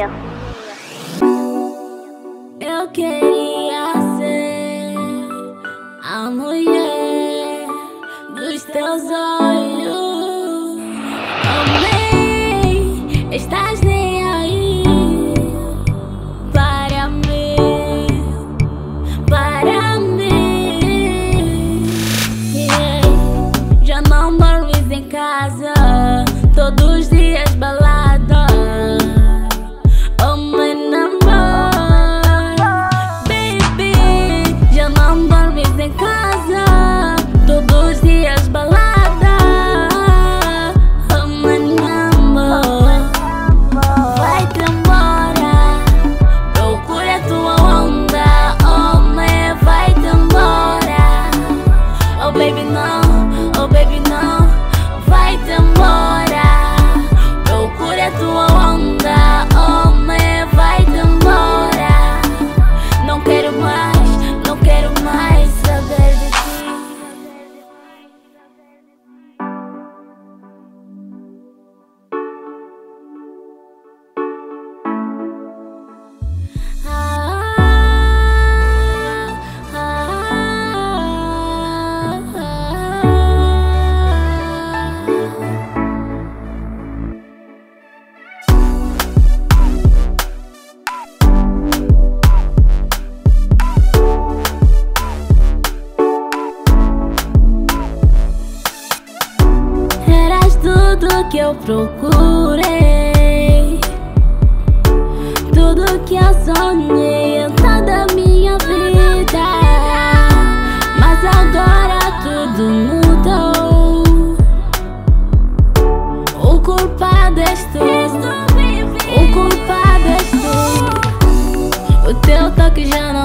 minha. Eu queria ser a mulher dos teus olhos. Tua tudo que eu procurei, tudo que eu sonhei é toda a minha vida. Mas agora tudo mudou. O culpado és tu, o culpado és tu. O teu toque já não.